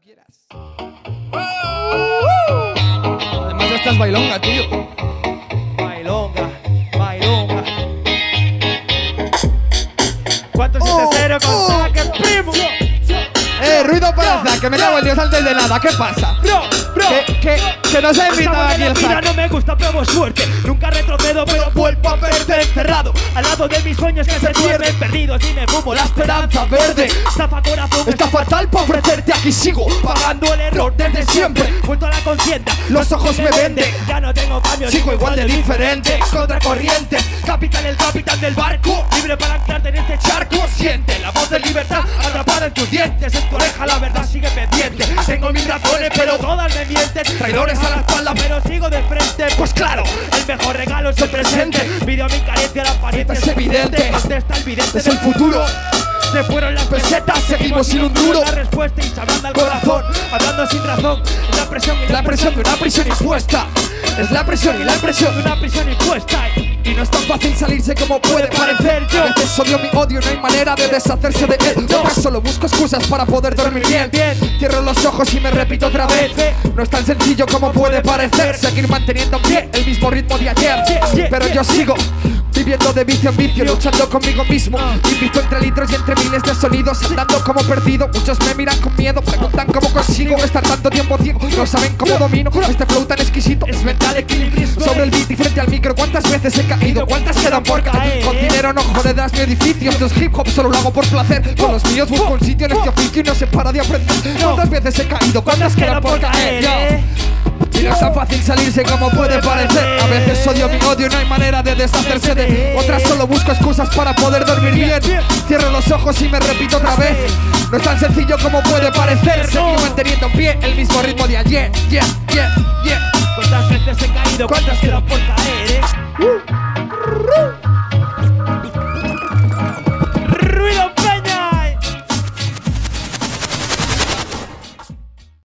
cuando quieras. Además, esta es bailonga, tío. Bailonga, bailonga. 4 7 0 Oh, con saque, primo. Eh, ruido para que me cago en Dios antes de nada. ¿Qué pasa? Bro, bro. Que, que, que ha invitado Estaba aquí el vida, no me gusta, pruebo suerte. Nunca retrocedo, pero vuelvo a verte encerrado. Al lado de mis sueños que se pierden perdidos. Y me fumo la esperanza verde. Estafa corazón, Está fatal para ofrecerte, aquí sigo. pagando el error desde siempre. Vuelto a la conciencia, Los ojos me venden. Ya no tengo cambio, Sigo igual de diferente, contracorriente. Capital, el capitán del barco. Libre para anclarte en este charco. Siente la voz de libertad atrapada en tus dientes. En tu oreja la verdad sigue pendiente. Tengo mis razones, pero todas me mienten. Traidores a la espalda, pero sigo de frente. Pues claro, el mejor regalo es el presente. Video mi carencia, la apariencia Es evidente. ¿Dónde está el vidente? Es el futuro. Se fueron las pesetas, seguimos sin un duro. La respuesta y se ablanda el corazón, hablando sin razón. La presión y La presión de una prisión impuesta. Es la presión y la impresión. de una prisión impuesta. Y no es tan fácil salirse como puede parecer. yo. Veces odio mi odio, no hay manera de deshacerse de él. Yo solo busco excusas para poder dormir bien. Bien. Cierro los ojos y me repito otra vez. No es tan sencillo como puede parecer. Seguir manteniendo en pie el mismo ritmo de ayer. Pero yo sigo. Viviendo de vicio en vicio, luchando conmigo mismo. Invito entre litros y entre miles de sonidos, andando como perdido. Muchos me miran con miedo, preguntan cómo consigo estar tanto tiempo ciego. No saben cómo domino este flow tan exquisito. Es mental equilibrismo sobre el beat y frente al micro. ¿Cuántas veces he caído? ¿Cuántas quedan por caer? Con dinero no joderás mi edificio. Esto es hip hop, solo lo hago por placer. Con los míos busco un sitio en este oficio y no se para de aprender. ¿Cuántas veces he caído? ¿Cuántas quedan por caer? Yo. Y no es tan fácil salirse como puede parecer. A veces odio mi odio, no hay manera de deshacerse de. Otras solo busco excusas para poder dormir bien. Cierro los ojos y me repito otra vez. No es tan sencillo como puede parecer. Seguir manteniendo en pie el mismo ritmo de ayer. Yeah, yeah, yeah. ¿Cuántas veces he caído? ¿Cuántas quedan por